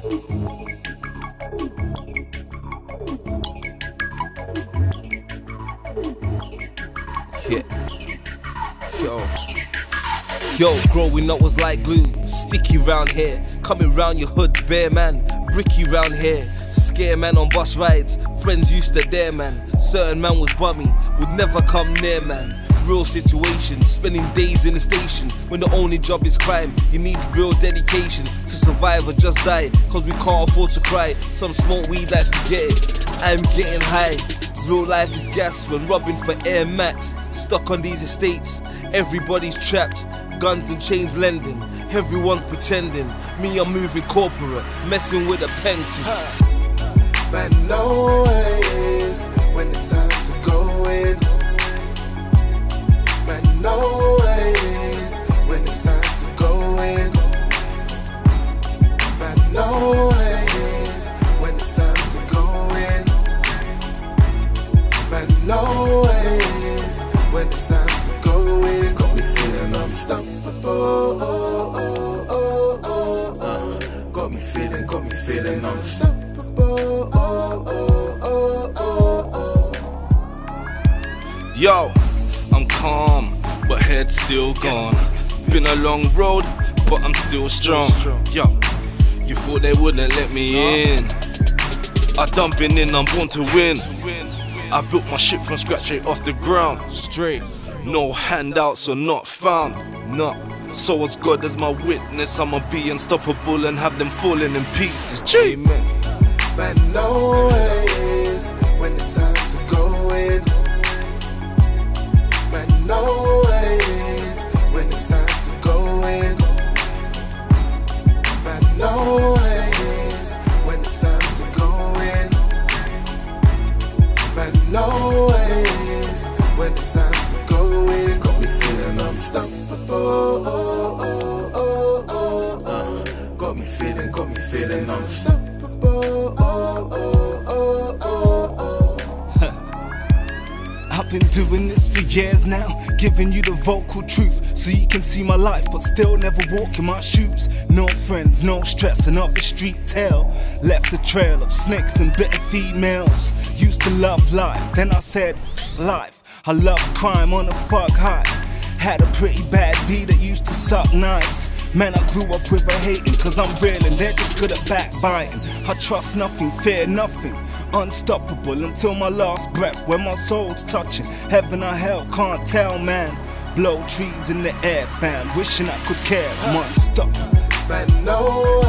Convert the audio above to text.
Yo, growing up was like glue. Sticky round here. Coming round your hood, bare man. Bricky round here. Scare man on bus rides. Friends used to dare man. Certain man was bummy. Would never come near man. Real situation, spending days in the station when the only job is crime. You need real dedication to survive or just die. Cause we can't afford to cry. Some smoke weed, like forget it. I'm getting high. Real life is gas when robbing for Air Max. Stuck on these estates, everybody's trapped. Guns and chains lending, everyone's pretending. Me, I'm moving corporate, messing with a pen too. Man, no ways when it's time Man, no ways when it's time to go in. Man, no ways when it's time to go in. Got me feeling unstoppable. Oh, oh, oh, oh, oh. Got me feeling, got me feeling unstoppable. Oh, oh, oh, oh, oh. Yo, I'm calm, but head still gone. Been a long road, but I'm still strong. Yo, you thought they wouldn't let me in. I done been in, I'm born to win. I built my shit from scratch straight off the ground. Straight, no handouts or not found. No. So as God as my witness, I'ma be unstoppable and have them falling in pieces. Jeez. Amen. Man, no ways When it's time to go in. Ways when it's time to go in. Got me feeling unstoppable. Got me feeling, got me feeling unstoppable. I've been doing this for years now, giving you the vocal truth so you can see my life, but still never walk in my shoes. No friends, no stress, another street tale. Left a trail of snakes and bitter females. Used to love life, then I said, life. I love crime on a fuck high. Had a pretty bad B that used to suck nice. Man, I grew up with a hating, cause I'm real and they're just good at backbiting. I trust nothing, fear nothing. Unstoppable until my last breath, Where my soul's touching. Heaven or hell, can't tell, man. Blow trees in the air, fam. Wishing I could care. I'm unstoppable. Man, no